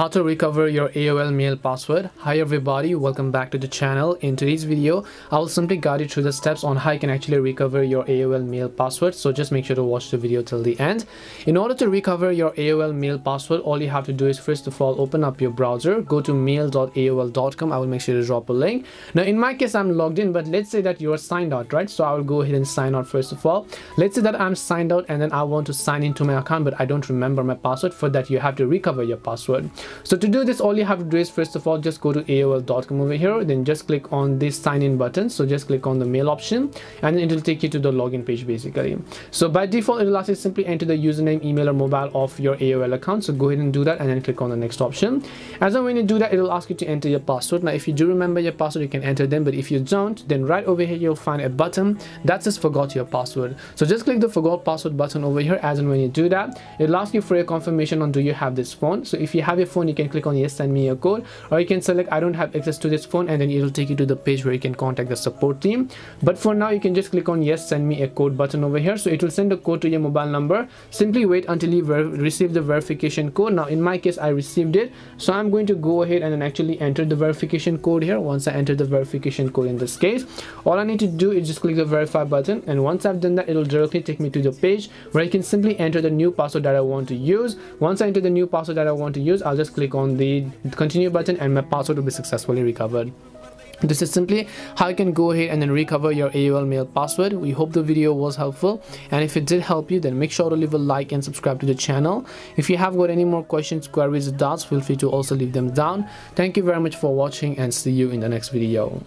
how to recover your AOL mail password. Hi everybody, welcome back to the channel. In today's video, I will simply guide you through the steps on how you can actually recover your AOL mail password. So just make sure to watch the video till the end. In order to recover your AOL mail password, all you have to do is first of all, open up your browser, go to mail.aol.com. I will make sure to drop a link. Now in my case, I'm logged in, but let's say that you are signed out, right? So I will go ahead and sign out first of all. Let's say that I'm signed out and then I want to sign into my account, but I don't remember my password. For that, you have to recover your password so to do this all you have to do is first of all just go to aol.com over here then just click on this sign in button. So just click on the mail option and it will take you to the login page basically. So by default it will ask you simply enter the username email or mobile of your aol account. So go ahead and do that and then click on the next option. As and when you do that it will ask you to enter your password. Now if you do remember your password you can enter them but if you don't then right over here you'll find a button that says forgot your password. So just click the forgot password button over here. As and when you do that it'll ask you for a confirmation on do you have this phone? So if you have your phone you can click on yes send me a code or you can select i don't have access to this phone and then it will take you to the page where you can contact the support team. But for now you can just click on yes send me a code button over here. So it will send a code to your mobile number. Simply wait until you receive the verification code. Now in my case i received it. So i'm going to go ahead and then actually enter the verification code here. Once i enter the verification code in this case all i need to do is just click the verify button. And once i've done that it will directly take me to the page where i can simply enter the new password that i want to use. Once i enter the new password that i want to use i'll just click on the continue button and my password will be successfully recovered this is simply how you can go ahead and then recover your AOL mail password. We hope the video was helpful and if it did help you then make sure to leave a like and subscribe to the channel. If you have got any more questions, queries, or doubts, feel free to also leave them down. Thank you very much for watching and see you in the next video.